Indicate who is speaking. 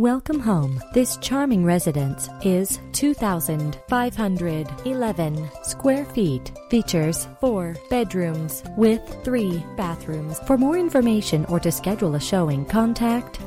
Speaker 1: Welcome home. This charming residence is 2,511 square feet. Features four bedrooms with three bathrooms. For more information or to schedule a showing, contact